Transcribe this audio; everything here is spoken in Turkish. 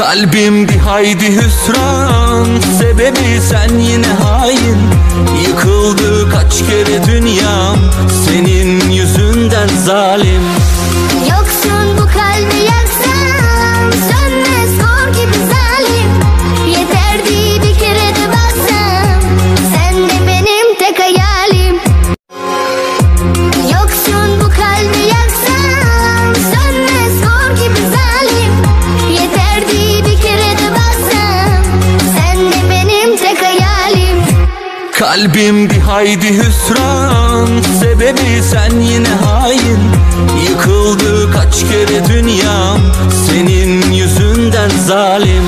Kalbim bir haydi hüsran Sebebi sen yine hain. Yıkıldı kaç kere dünyam Senin yüzünden zalim Kalbim bir haydi hüsran Sebebi sen yine hain. Yıkıldı kaç kere dünyam Senin yüzünden zalim